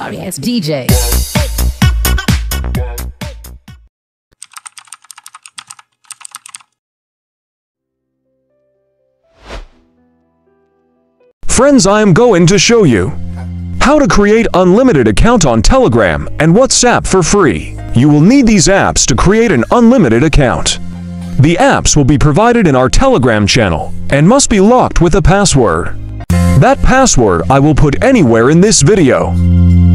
sorry ass DJ. Friends, I am going to show you how to create unlimited account on Telegram and WhatsApp for free. You will need these apps to create an unlimited account. The apps will be provided in our Telegram channel and must be locked with a password. That password I will put anywhere in this video.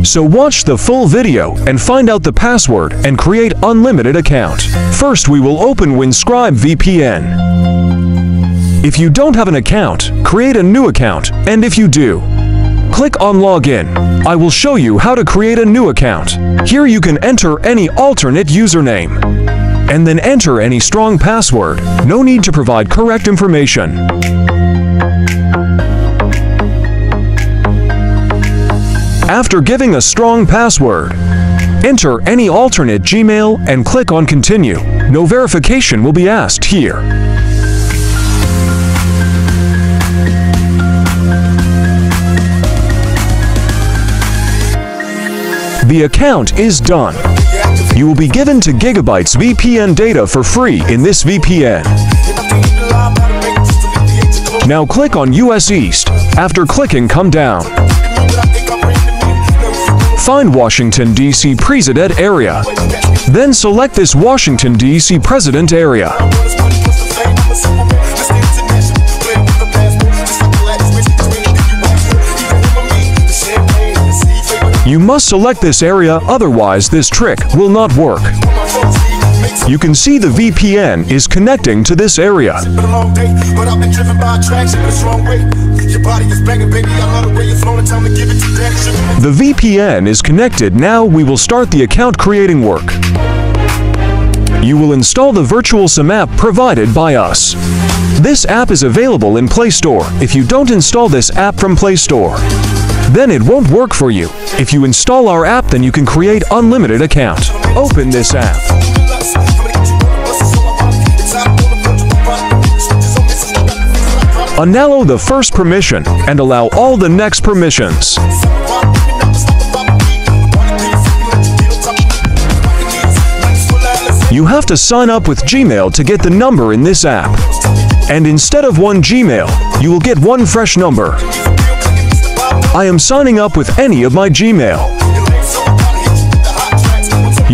So watch the full video and find out the password and create unlimited account. First we will open Windscribe VPN. If you don't have an account, create a new account, and if you do, click on Login. I will show you how to create a new account. Here you can enter any alternate username, and then enter any strong password. No need to provide correct information. After giving a strong password, enter any alternate Gmail and click on Continue. No verification will be asked here. The account is done. You will be given to Gigabytes VPN data for free in this VPN. Now click on US East. After clicking, come down. Find Washington, D.C. Precedent area. Then select this Washington, D.C. Precedent area. You must select this area, otherwise this trick will not work. You can see the VPN is connecting to this area. The VPN is connected. Now we will start the account creating work. You will install the virtual SIM app provided by us. This app is available in Play Store if you don't install this app from Play Store. Then it won't work for you. If you install our app, then you can create unlimited account. Open this app. Unallow the first permission and allow all the next permissions. You have to sign up with Gmail to get the number in this app. And instead of one Gmail, you will get one fresh number. I am signing up with any of my Gmail.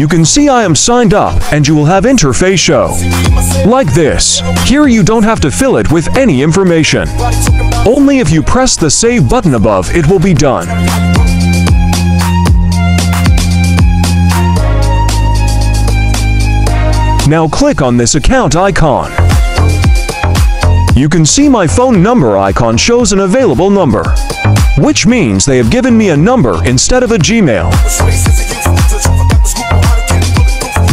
You can see I am signed up and you will have interface show. Like this. Here you don't have to fill it with any information. Only if you press the save button above it will be done. Now click on this account icon. You can see my phone number icon shows an available number, which means they have given me a number instead of a Gmail.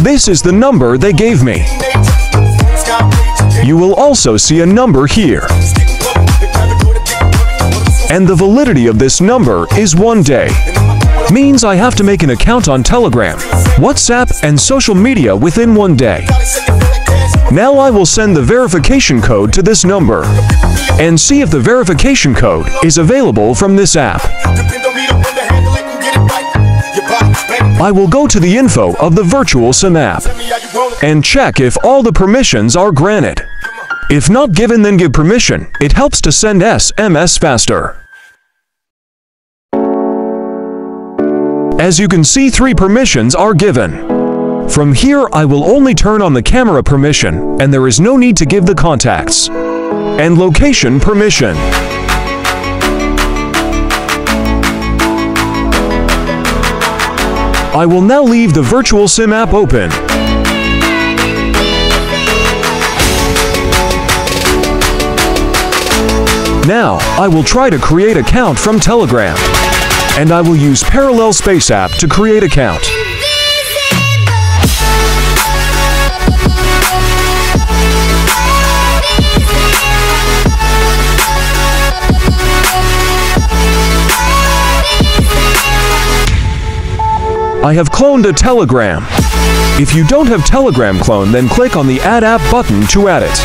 This is the number they gave me. You will also see a number here. And the validity of this number is one day. Means I have to make an account on Telegram, WhatsApp, and social media within one day. Now I will send the verification code to this number and see if the verification code is available from this app. I will go to the info of the virtual app and check if all the permissions are granted. If not given then give permission, it helps to send SMS faster. As you can see three permissions are given. From here I will only turn on the camera permission and there is no need to give the contacts. And location permission. I will now leave the virtual SIM app open. Now, I will try to create account from Telegram. And I will use Parallel Space app to create account. I have cloned a Telegram. If you don't have Telegram clone, then click on the Add App button to add it.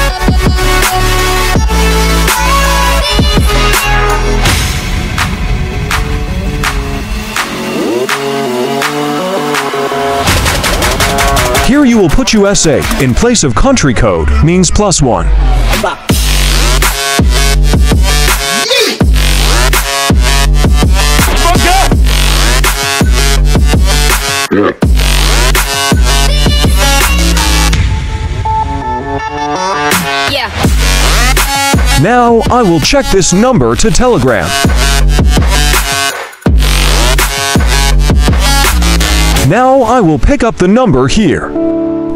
Here you will put USA in place of country code means plus one. Yeah. Now I will check this number to Telegram. Now I will pick up the number here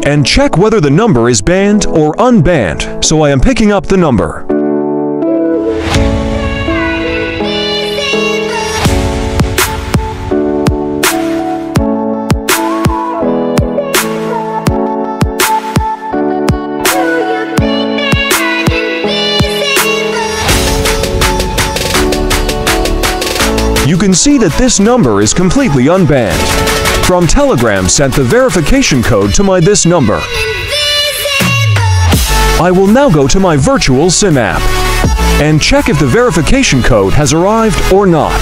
and check whether the number is banned or unbanned, so I am picking up the number. You can see that this number is completely unbanned. From Telegram sent the verification code to my this number. I will now go to my virtual SIM app and check if the verification code has arrived or not.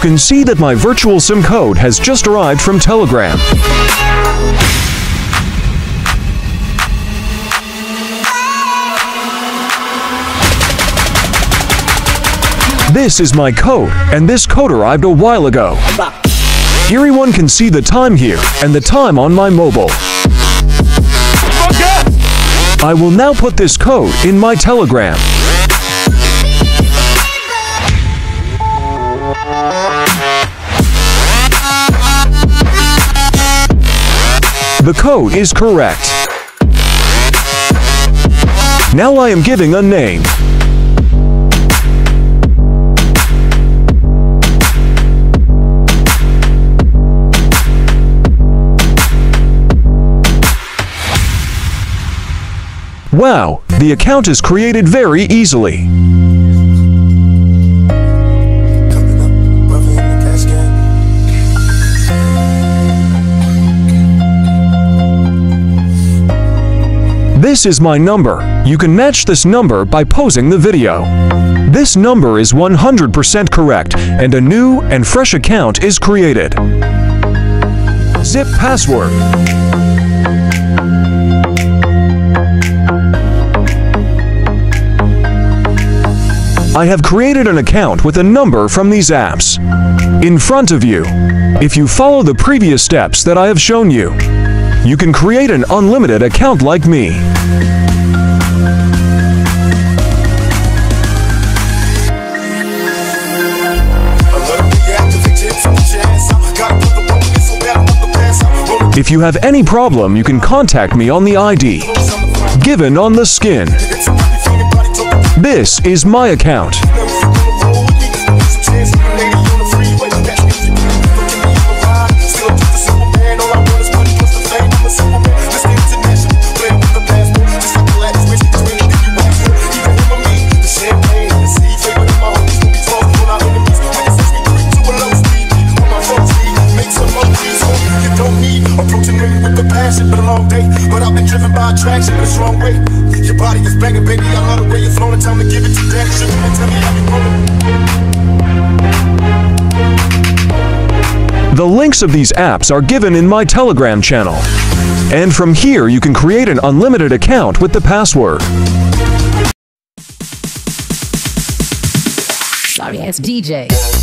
Can see that my virtual SIM code has just arrived from Telegram. This is my code, and this code arrived a while ago. Everyone can see the time here and the time on my mobile. I will now put this code in my Telegram. The code is correct. Now I am giving a name. Wow, the account is created very easily. This is my number. You can match this number by posing the video. This number is 100% correct and a new and fresh account is created. Zip password. I have created an account with a number from these apps. In front of you, if you follow the previous steps that I have shown you, you can create an unlimited account like me. If you have any problem, you can contact me on the ID given on the skin. This is my account. Driven by attraction in a strong way. Your body is banging, baby. I love the way you're flowing. Time to give it to that. Sugar and tell me how you rolling. The links of these apps are given in my Telegram channel. And from here, you can create an unlimited account with the password. Sorry, it's DJ.